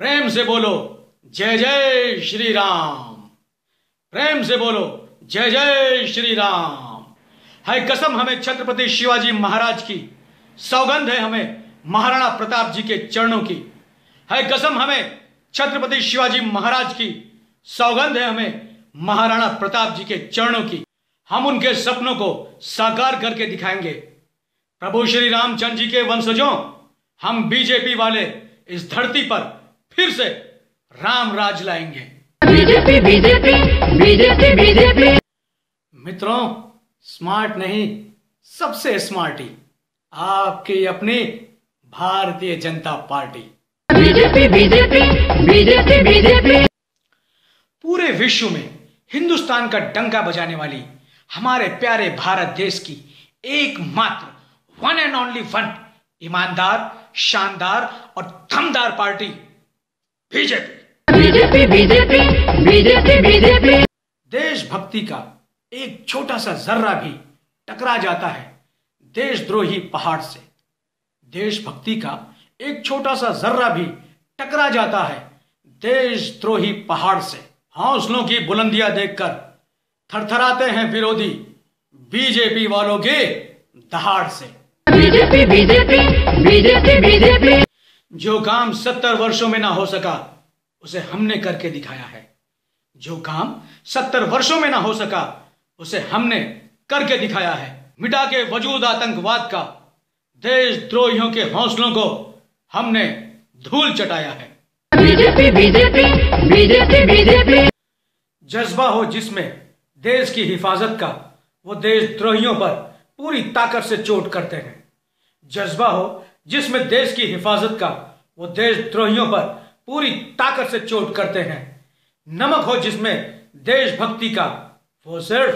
प्रेम से बोलो, जय जय श्री राम प्रेम से बोलो, जय जय श्री राम है कसम हमें छत्रपति शिवाजी महाराज की, सौगंध है हमें महाराणा प्रताप जी के चरणों की। है कसम हमें छत्रपति शिवाजी महाराज की, सौगंध है हमें महाराणा प्रताप जी के चरणों की। हम उनके सपनों को साकार करके दिखाएँगे। प्रभु श्री रामचंद्र जी के वंशजों, हम बीजेपी वाले इस धरती पर फिर से राम राज लाएँगे। BJP BJP BJP BJP. मित्रों स्मार्ट नहीं सबसे स्मार्ट ही आपकी अपनी Bharatiya Janata Party. BJP BJP BJP BJP. पूरे विश्व में हिंदुस्तान का डंका बजाने वाली हमारे प्यारे भारत देश की एकमात्र वन एंड ओनली वन ईमानदार शानदार और दमदार party BJP. BJP BJP BJP BJP. देशभक्ति का एक छोटा सा जर्रा भी टकरा जाता है देशद्रोही पहाड़ से। देशभक्ति का एक छोटा सा जर्रा भी टकरा जाता है देशद्रोही पहाड़ से। हौसलों की बुलंदियाँ देखकर थरथराते हैं विरोधी बीजेपी वालों के दहाड़ से। BJP BJP BJP BJP. जो काम सत्तर वर्षों में ना हो सका उसे हमने करके दिखाया है। जो काम सत्तर वर्षों में ना हो सका उसे हमने करके दिखाया है। मिटा के वजूद आतंकवाद का देशद्रोहियों के हौसलों को हमने धूल चटाया है। BJP BJP BJP BJP. जज्बा हो जिसमें देश की हिफाजत का वो देशद्रोहियों पर पूरी ताकत से चोट करते हैं। जज्बा हो जिसमें देश की हिफाजत का वो देशद्रोहियों पर पूरी ताकत से चोट करते हैं। नमक हो जिसमें देशभक्ति का वो सिर्फ़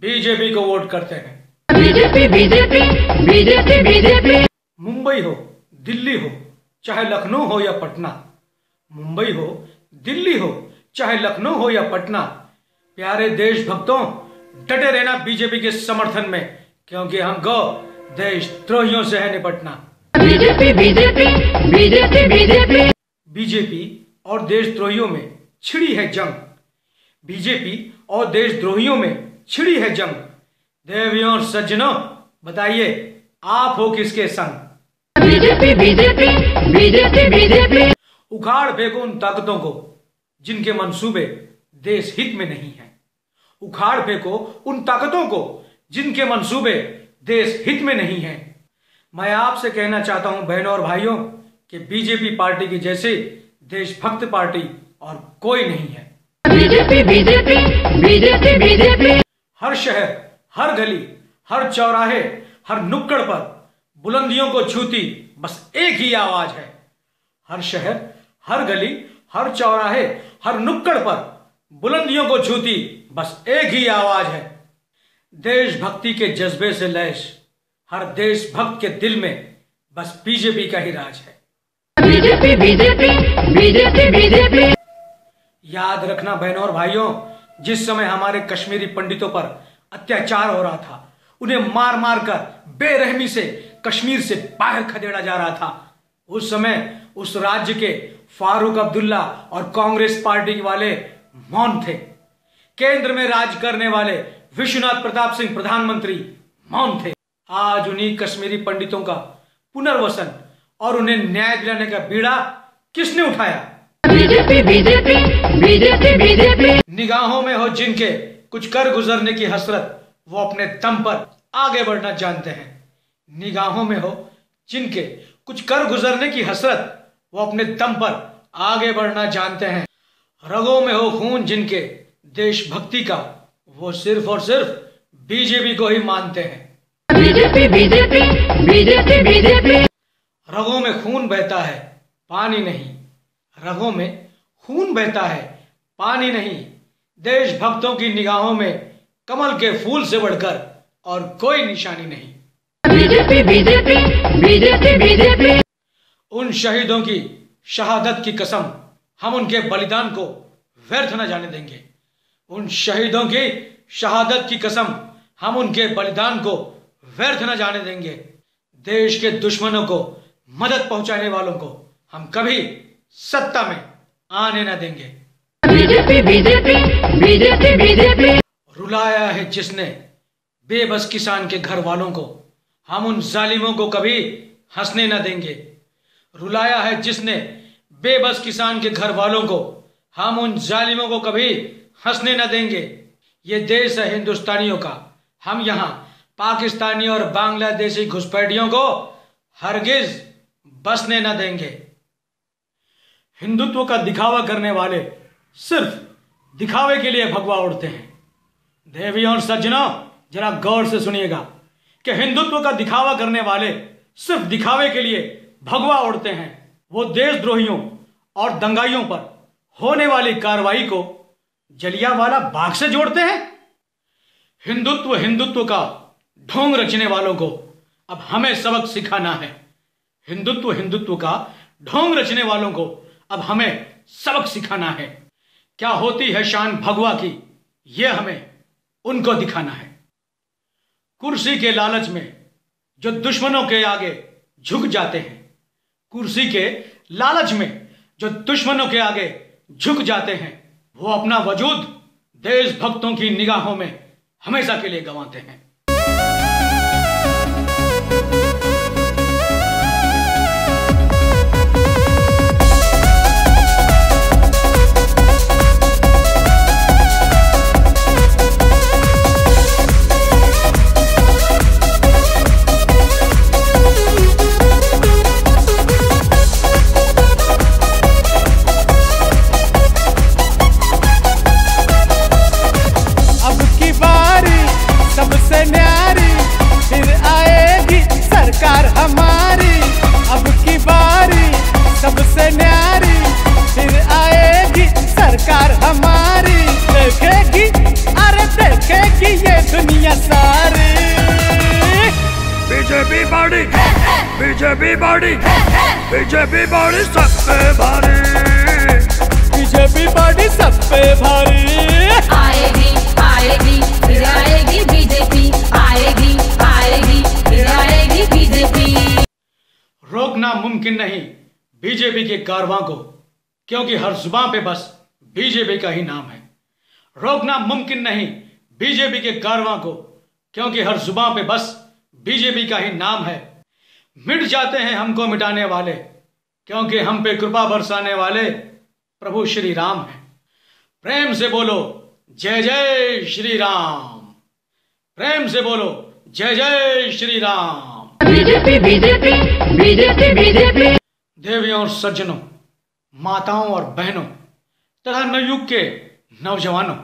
बीजेपी को वोट करते हैं। BJP BJP BJP BJP. Mumbai हो दिल्ली हो चाहे लखनऊ हो या पटना। मुंबई हो दिल्ली हो चाहे लखनऊ हो या पटना। प्यारे देशभक्तों डटे रहना बीजेपी के समर्थन में क्योंकि हम हमको देशद्रोहियों से है निपटना। BJP BJP BJP BJP. BJP और देशद्रोहियों में छिड़ी है जंग। बीजेपी और देशद्रोहियों में छिड़ी है जंग। देवियों और सज्जनों बताइए आप हो किसके संग? BJP BJP BJP BJP. उखाड़ फेंको उन ताकतों को जिनके मंसूबे देश हित में नहीं है। उखाड़ फेंको उन ताकतों को जिनके मंसूबे देश हित में नहीं है। मैं आपसे कहना चाहता हूँ बहनों और भाइयों कि बीजेपी पार्टी की जैसे देशभक्त पार्टी और कोई नहीं है। BJP BJP BJP BJP. हर शहर हर गली हर चौराहे हर नुक्कड़ पर बुलंदियों को छूती बस एक ही आवाज़ है। हर शहर हर गली हर चौराहे हर नुक्कड़ पर बुलंदियों को छूती बस एक ही आवाज़ है। देशभक्ति के जज्बे से लैश हर देशभक्त के दिल में बस बीजेपी का ही राज है। BJP BJP BJP BJP. याद रखना बहनों और भाइयों जिस समय हमारे कश्मीरी पंडितों पर अत्याचार हो रहा था उन्हें मार मार कर बेरहमी से कश्मीर से बाहर खदेड़ा जा रहा था उस समय उस राज्य के फारूक अब्दुल्ला और कांग्रेस पार्टी वाले मौन थे। केंद्र में राज करने वाले विश्वनाथ प्रताप सिंह प्रधानमंत्री मौन थे। आज उन्हीं कश्मीरी पंडितों का पुनर्वसन और उन्हें न्याय दिलाने का बीड़ा किसने उठाया? BJP BJP BJP BJP. निगाहों में हो जिनके कुछ कर गुजरने की हसरत वो अपने दम पर आगे बढ़ना जानते हैं। निगाहों में हो जिनके कुछ कर गुजरने की हसरत वो अपने दम पर आगे बढ़ना जानते हैं। रगों में हो खून जिनके देशभक्ति का वो सिर्फ़ और सिर्फ़ बीजेपी को ही मानते हैं। BJP BJP BJP BJP. रगों में खून बहता है पानी नहीं। रगों में खून बहता है पानी नहीं। देशभक्तों की निगाहों में कमल के फूल से बढ़कर और कोई निशानी नहीं। BJP BJP BJP BJP. उन शहीदों की शहादत की कसम हम उनके बलिदान को व्यर्थ न जाने देंगे। उन शहीदों की शहादत की कसम हम उनके बलिदान को व्यर्थ न जाने देंगे। देश के दुश्मनों को मदद पहुँचाने वालों को हम कभी सत्ता में आने न देंगे। BJP BJP BJP BJP. रुलाया है जिसने बेबस किसान के घर वालों को हम उन जालिमों को कभी हंसने न देंगे। रुलाया है जिसने बेबस किसान के घर वालों को हम उन जालिमों को कभी हंसने न देंगे। ये देश है हिंदुस्तानियों का हम यहाँ पाकिस्तानी और बांग्लादेशी घुसपैठियों को हरगिज बसने न देंगे। हिंदुत्व का दिखावा करने वाले सिर्फ़ दिखावे के लिए भगवा उड़ते हैं। देवी और सज्जनों, जरा गौर से सुनिएगा कि हिंदुत्व का दिखावा करने वाले सिर्फ़ दिखावे के लिए भगवा उड़ते हैं। वो देशद्रोहियों और दंगाइयों पर होने वाली कार्रवाई को जलियावाला बाग से जोड़ते हैं। हिंदुत्व हिंदुत्व का ढोंग रचने वालों को अब हमें सबक सिखाना है। हिंदुत्व हिंदुत्व का ढोंग रचने वालों को अब हमें सबक सिखाना है। क्या होती है शान भगवा की? यह हमें उनको दिखाना है। कुर्सी के लालच में जो दुश्मनों के आगे झुक जाते हैं, कुर्सी के लालच में जो दुश्मनों के आगे झुक जाते हैं, वो अपना वजूद देशभक्तों की निगाहों में हमेशा के लिए गंवाते हैं। बीजेपी बॉडी बीजेपी बॉडी सबसे भारी। बीजेपी पार्टी सब पे भारी। आएगी आएगी फिर आएगी बीजेपी। आएगी आएगी फिर आएगी बीजेपी। रोकना मुमकिन नहीं बीजेपी के कारवां को क्योंकि हर ज़ुबान पे बस बीजेपी का ही नाम है। रोकना मुमकिन नहीं बीजेपी के कारवां को क्योंकि हर ज़ुबान पे बस बीजेपी का ही नाम है। मिट जाते हैं हमको मिटाने वाले क्योंकि हम पे कृपा बरसाने वाले प्रभु श्री राम हैं। प्रेम से बोलो जय जय श्री राम। प्रेम से बोलो जय जय Shri Ram. BJP BJP BJP BJP. देवियों और सज्जनों माताओं और बहनों तथा नवयुग के नौजवानों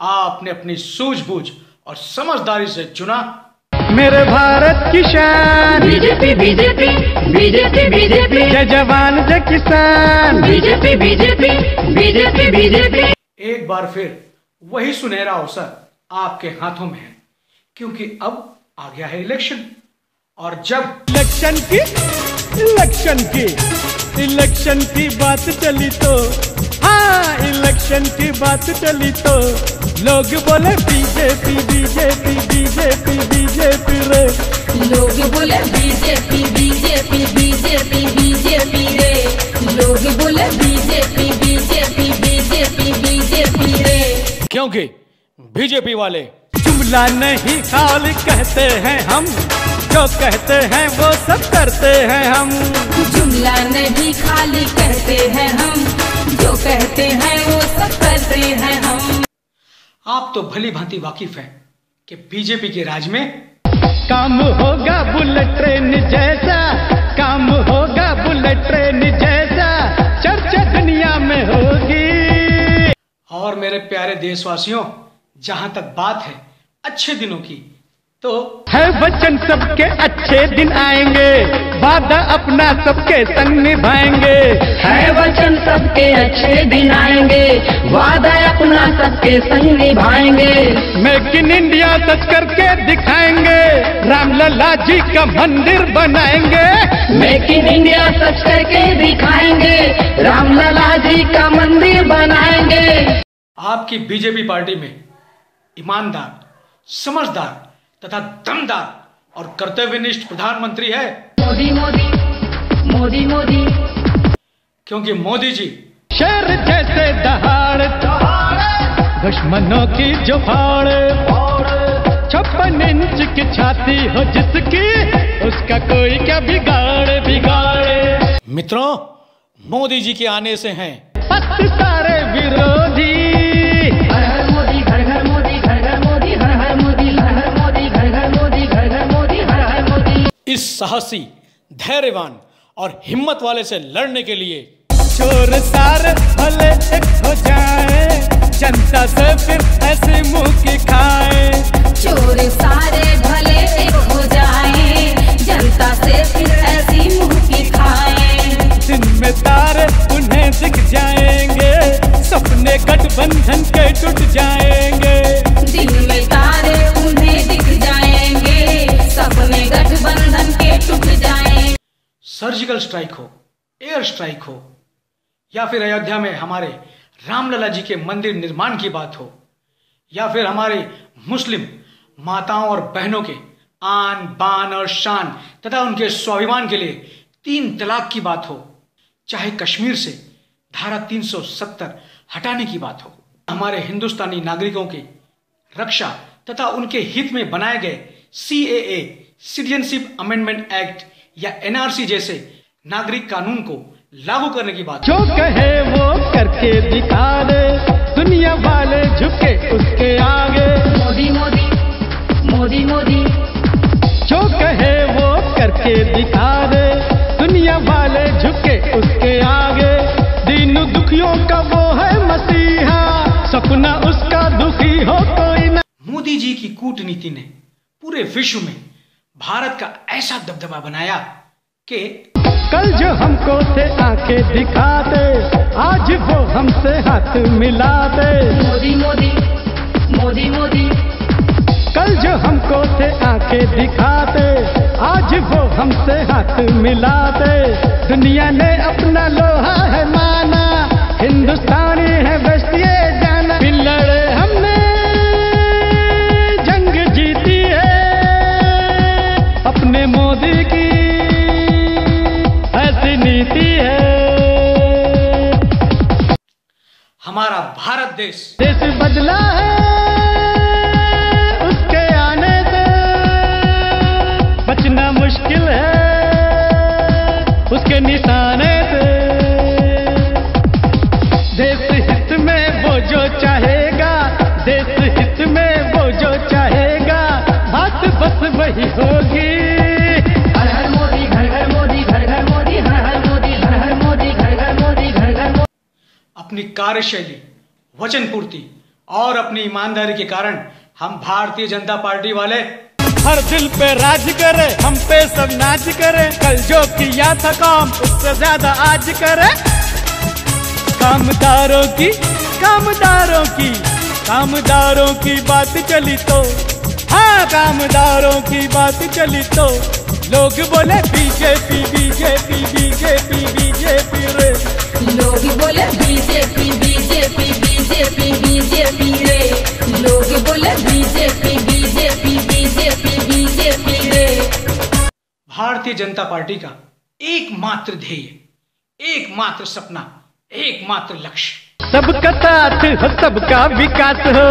आपने अपनी सूझबूझ और समझदारी से चुना मेरे भारत की शान। BJP BJP BJP BJP. जय जवान जय किसान। BJP BJP BJP BJP. एक बार फिर वही सुनहरा अवसर आपके हाथों में है क्योंकि अब आ गया है इलेक्शन। और जब इलेक्शन की इलेक्शन की इलेक्शन की बात चली तो हाँ इलेक्शन की बात चली तो लोग बोले बीजेपी बीजेपी बीजेपी। क्योंकि बीजेपी वाले। जुमला नहीं खाली कहते हैं हम जो कहते हैं वो सब करते हैं हम। जुमला नहीं खाली कहते हैं हम जो कहते हैं वो सब करते हैं हम। आप तो भली भांति वाकिफ हैं कि बीजेपी के राज में काम होगा बुलेट ट्रेन जैसा काम होगा बुलेट ट्रेन जैसा। और मेरे प्यारे देशवासियों जहाँ तक बात है अच्छे दिनों की तो है वचन सबके अच्छे दिन आएँगे वादा अपना सबके संग निभाएँगे। है वचन सबके अच्छे दिन आएँगे वादा अपना सबके संग निभाएँगे। मेक इन इंडिया सच करके दिखाएँगे रामलला जी का मंदिर बनाएँगे। मेक इन इंडिया सच करके दिखाएँगे रामलला जी का मंदिर बनाएँगे। आपकी बीजेपी पार्टी में ईमानदार समझदार तथा दमदार और कर्तव्यनिष्ठ प्रधानमंत्री है। मोदी मोदी मोदी मोदी। क्योंकि मोदी जी शेर जैसे दहाड़ दुश्मनों की जो फाड़ छप्पन इंच की छाती हो जिसकी उसका कोई क्या बिगाड़ बिगाड़े। मित्रों मोदी जी के आने से हैं। सारे इस साहसी धैर्यवान और हिम्मत वाले से लड़ने के लिए। चोर सारे भले एक हो जाए जनता से फिर ऐसे मुँह की खाए। चोर सारे भले एक हो जाएँ जनता से फिर ऐसी मुँह की खाएँ। दिन में तारे उन्हें दिख जाएँगे सपने गठबंधन के टूट जाएँगे सर्जिकल स्ट्राइक हो एयर स्ट्राइक हो, या फिर अयोध्या में हमारे रामलला जी के मंदिर निर्माण की बात हो, या फिर हमारे मुस्लिम माताओं और बहनों के आन, बान और शान तथा उनके स्वाभिमान के लिए तीन तलाक की बात हो, चाहे कश्मीर से धारा 370 हटाने की बात हो। हमारे हिंदुस्तानी नागरिकों की रक्षा तथा उनके हित में बनाए गए सी सिटीजनशिप अमेंडमेंट एक्ट या एनआरसी जैसे नागरिक कानून को लागू करने की बात। जो कहे वो करके दिखा दे। दुनिया वाले झुके उसके आगे। मोदी मोदी मोदी मोदी। जो कहे वो करके दिखा दे। दुनिया वाले झुके उसके आगे। दीन दुखियों का वो है मसीहा। सपना उसका दुखी हो कोई ना। मोदी जी की कूटनीति ने पूरे विश्व में भारत का ऐसा दबदबा बनाया कि कल जो हमको थे आँखें दिखाते आज वो हमसे हाथ मिलाते। मोदी मोदी मोदी मोदी। कल जो हमको थे आँखें दिखाते आज वो हमसे हाथ मिलाते। दुनिया ने अपना लोहा देश देश बदला है उसके आने से। बचना मुश्किल है उसके निशाने से। देश हित में वो जो चाहेगा देश हित में वो जो चाहेगा बात बस वही होगी। हर हर मोदी घर घर मोदी घर घर मोदी हर हर मोदी हर हर मोदी घर घर मोदी घर घर मोदी। अपनी कार्यशैली वचन पूर्ति और अपनी ईमानदारी के कारण हम भारतीय जनता पार्टी वाले हर दिल पे राज करे हम पे सब नाच करे। कल जो किया था काम उससे ज़्यादा आज करे। कामदारों की कामदारों की कामदारों की बात चली तो। हाँ कामदारों की बात चली तो। लोग बोले बीजेपी बीजेपी बीजेपी बीजेपी रे। लोग बोले बीजेपी बीजेपी भारतीय जनता पार्टी का एकमात्र ध्येय एकमात्र सपना एकमात्र लक्ष्य। सबका साथ हो सबका विकास हो।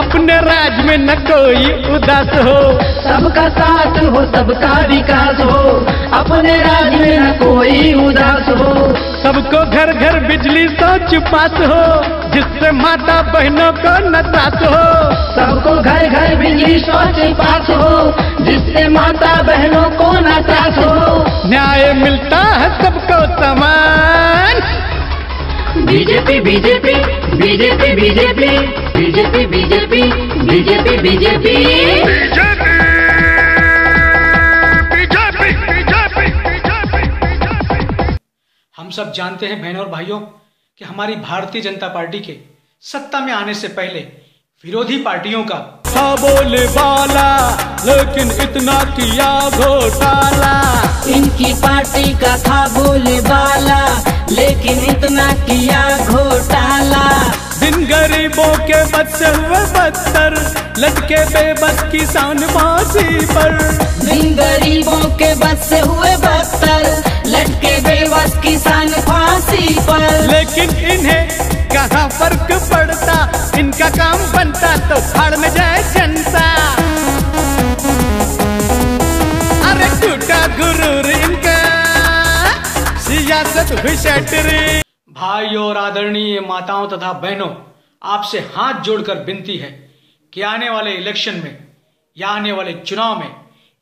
अपने राज में न कोई उदास हो। सबका साथ हो सबका विकास हो। अपने राज्य में न कोई उदास हो। सबको घर घर बिजली सोच पास हो जिससे माता बहनों को न त्रास हो। सबको घर घर बिजली शौच पास हो जिससे माता बहनों को न त्रास हो। न्याय मिलता है सबको समान। BJP BJP BJP BJP BJP BJP BJP BJP. हम सब जानते हैं बहनों और भाइयों कि हमारी भारतीय जनता पार्टी के सत्ता में आने से पहले विरोधी पार्टियों का था बोले वाला लेकिन इतना किया घोटाला। इनकी पार्टी का था बोले वाला लेकिन इतना किया घोटाला। दिन गरीबों के बच्चे हुए बदतर लटके बेबस किसान फांसी पर। दिन गरीबों के से हुए बदतर लटके बेबस किसान फांसी पर। लेकिन इन्हें कहाँ फ़र्क पड़ता? इनका काम बनता तो फाड़ भाइयों और आदरणीय माताओं तथा बहनों आपसे हाथ जोड़कर विनती है कि आने वाले इलेक्शन में या आने वाले चुनाव में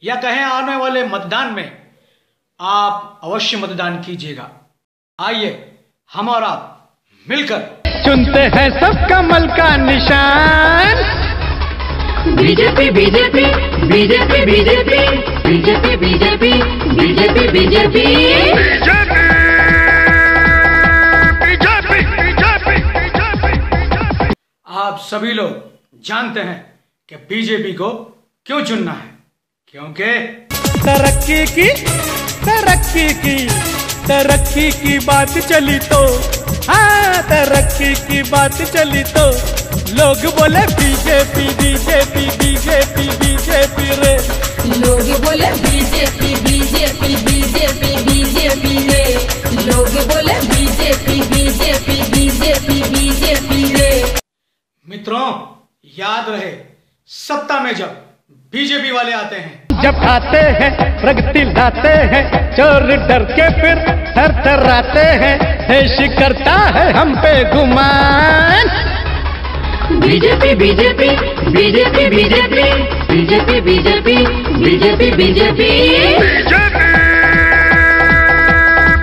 या कहें आने वाले मतदान में आप अवश्य मतदान कीजिएगा। आइए हम और आप मिलकर। चुनते हैं सब कमल का निशान। BJP BJP BJP BJP BJP BJP BJP BJP. आप सभी लोग जानते हैं कि बीजेपी को क्यों चुनना है? क्योंकि तरक्की की तरक्की की तरक्की की बात चली तो। हाँ तरक्की की बात चली तो। लोग बोले बीजेपी बीजेपी बीजेपी बीजेपी रे। लोग बोले बीजेपी बीजेपी बीजेपी बीजेपी रे। लोग बोले मित्रों याद रहे सत्ता में जब बीजेपी वाले आते हैं। जब आते हैं प्रगति लाते हैं चोर डर के फिर थर थराते हैं देश करता है हम पे गुमान। BJP BJP BJP BJP BJP BJP BJP BJP. BJP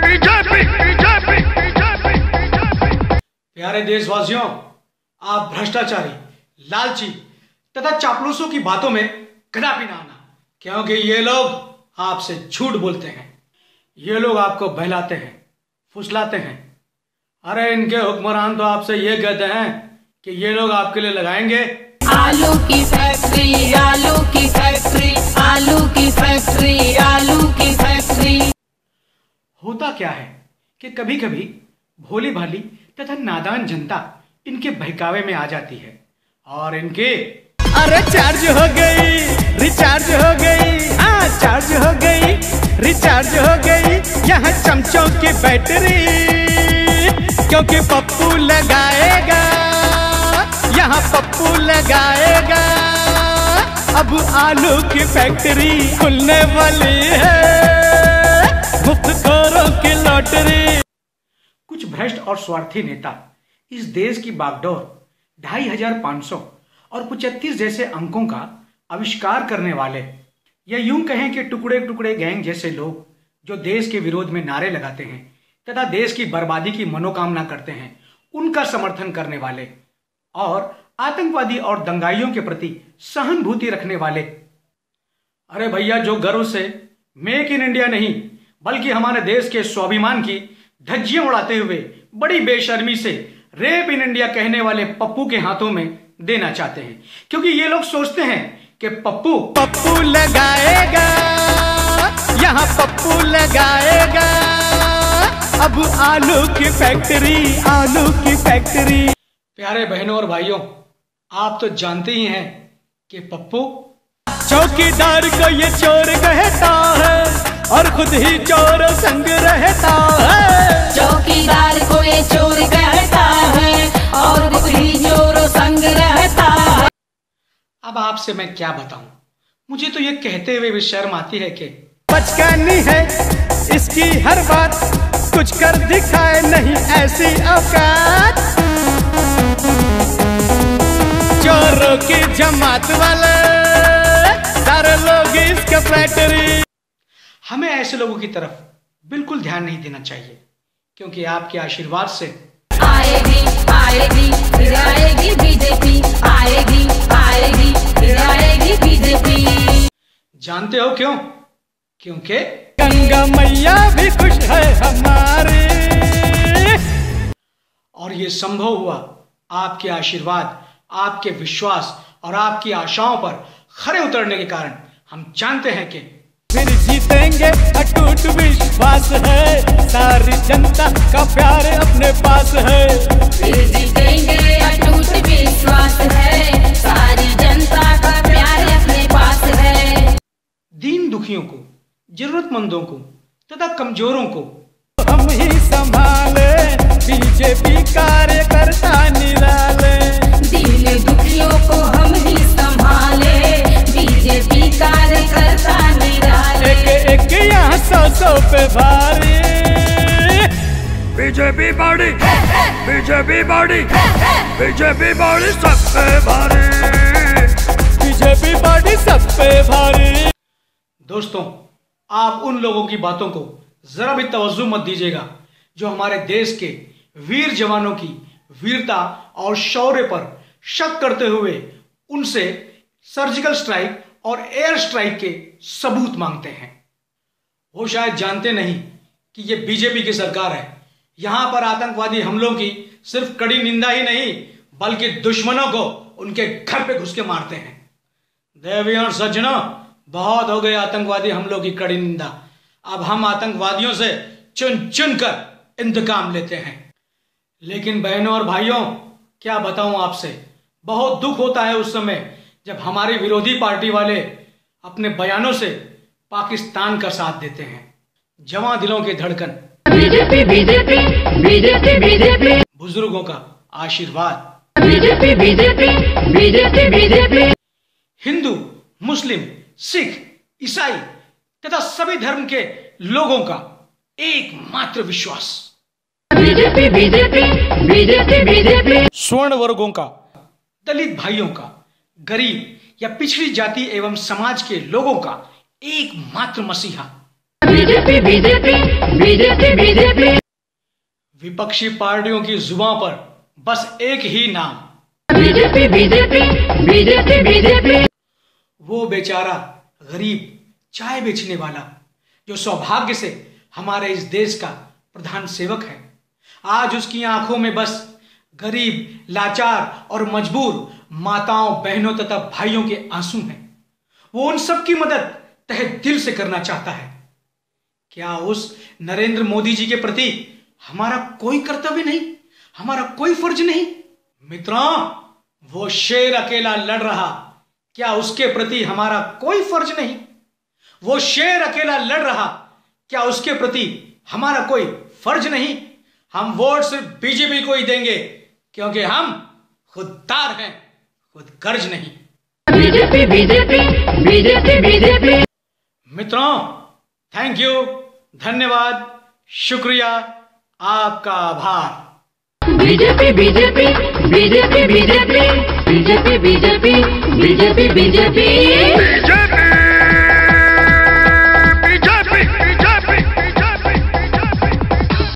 BJP BJP BJP. प्यारे देशवासियों आप भ्रष्टाचारी लालची तथा चापलूसों की बातों में कदापि ना आना क्योंकि ये लोग आपसे झूठ बोलते हैं। ये लोग आपको बहलाते हैं फुसलाते हैं। अरे इनके हुक्मरान तो आपसे ये कहते हैं कि ये लोग आपके लिए लगाएँगे। आलू की फैक्ट्री आलू की फैक्ट्री आलू की फैक्ट्री आलू की फैक्ट्री। होता क्या है कि कभी कभी भोली भाली तथा नादान जनता इनके बहकावे में आ जाती है और इनके अरे चार्ज हो गई रिचार्ज हो गई। हाँ चार्ज हो गई रिचार्ज हो गई। यहाँ चमचों की बैटरी क्योंकि पप्पू लगाएगा। यहाँ पप्पू लगाएगा। अब आलू की फैक्ट्री खुलने वाली है। मुफ़्त की लॉटरी कुछ भ्रष्ट और स्वार्थी नेता इस देश की बागडोर, ढाई हज़ार पाँच सौ और पचहत्तीस जैसे अंकों का आविष्कार करने वाले। या यूँ कहें कि टुकड़े टुकड़े गैंग जैसे लोग जो देश के विरोध में नारे लगाते हैं तथा देश की बर्बादी की मनोकामना करते हैं, उनका समर्थन करने वाले और आतंकवादी और दंगाइयों के प्रति सहानुभूति रखने वाले। अरे भैया, जो गर्व से मेक इन इंडिया नहीं, बल्कि हमारे देश के स्वाभिमान की धज्जियाँ उड़ाते हुए बड़ी बेशर्मी से रेप इन इंडिया कहने वाले पप्पू के हाथों में देना चाहते हैं। क्योंकि ये लोग सोचते हैं कि पप्पू पप्पू लगाएगा यहाँ पप्पू लगाएगा। अब आलू की फैक्ट्री आलू की फैक्ट्री प्यारे बहनों और भाइयों आप तो जानते ही हैं कि पप्पू चौकीदार को ये चोर कहता है और खुद ही चोर संग रहता है। चौकीदार अब आपसे मैं क्या बताऊँ? मुझे तो ये कहते हुए भी शर्म आती है कि बचकानी है इसकी हर बात कुछ कर दिखाए नहीं ऐसी औकात। चोरों की जमात वाले सारे लोग इसके फैक्ट्री। हमें ऐसे लोगों की तरफ़ बिल्कुल ध्यान नहीं देना चाहिए क्योंकि आपके आशीर्वाद से आएगी आएगी फिर आएगी बीजेपी। आएगी आएगी फिर आएगी बीजेपी। जानते हो क्यों? क्योंकि गंगा मैया भी खुश है हमारे। और ये संभव हुआ आपके आशीर्वाद आपके विश्वास और आपकी आशाओं पर खरे उतरने के कारण। हम जानते हैं कि फिर जीतेंगे अटूट विश्वास है। सारी जनता का प्यार अपने पास है। फिर जीतेंगे अटूट विश्वास है? सारी जनता का प्यार पास है। दीन दुखियों को जरूरतमंदों को तथा कमजोरों को। हम ही संभाले बीजेपी कार्यकर्ता निराले। दीन दुखियों को हम ही संभाले। BJP party. BJP party. BJP party सब पे भारी। बीजेपी पार्टी सब पे भारी। दोस्तों आप उन लोगों की बातों को जरा भी तवज्जो मत दीजिएगा जो हमारे देश के वीर जवानों की वीरता और शौर्य पर शक करते हुए उनसे सर्जिकल स्ट्राइक और एयर स्ट्राइक के सबूत मांगते हैं। वो शायद जानते नहीं कि ये बीजेपी की सरकार है। यहाँ पर आतंकवादी हमलों की सिर्फ़ कड़ी निंदा ही नहीं, बल्कि दुश्मनों को उनके घर पे घुस के मारते हैं। देवी और सज्जनों, बहुत हो गए आतंकवादी हमलों की कड़ी निंदा। अब हम आतंकवादियों से चुन चुन कर इंतकाम लेते हैं। लेकिन बहनों और भाइयों, क्या बताऊँ आपसे? बहुत दुख होता है उस समय जब हमारी विरोधी पार्टी वाले अपने बयानों से पाकिस्तान का साथ देते हैं। जवां दिलों की धड़कन बीजेपी बीजेपी बीजेपी बीजेपी। बुज़ुर्गों का आशीर्वाद। BJP BJP BJP BJP. Hindu मुस्लिम सिख ईसाई तथा सभी धर्म के लोगों का एकमात्र विश्वास। BJP BJP BJP BJP. स्वर्ण वर्गों का दलित भाइयों का गरीब या पिछड़ी जाति एवं समाज के लोगों का एकमात्र मसीहा। BJP BJP BJP BJP. विपक्षी पार्टियों की जुबा पर बस एक ही नाम। BJP BJP BJP BJP. वो बेचारा गरीब चाय बेचने वाला जो सौभाग्य से हमारे इस देश का प्रधान सेवक है। आज उसकी आँखों में बस गरीब लाचार और मजबूर माताओं बहनों तथा भाइयों के आँसू हैं। वो उन सब की मदद तहे दिल से करना चाहता है। क्या उस नरेंद्र मोदी जी के प्रति हमारा कोई कर्तव्य नहीं? हमारा कोई फ़र्ज़ नहीं? मित्रों वो शेर अकेला लड़ रहा। क्या उसके प्रति हमारा कोई फ़र्ज़ नहीं? वो शेर अकेला लड़ रहा। क्या उसके प्रति हमारा कोई फ़र्ज़ नहीं? हम वोट सिर्फ़ बीजेपी को ही देंगे क्योंकि हम खुददार हैं खुद गर्ज नहीं। BJP BJP BJP BJP. मित्रों थैंक यू धन्यवाद शुक्रिया आपका आभार। BJP BJP BJP BJP BJP BJP BJP BJP. BJP.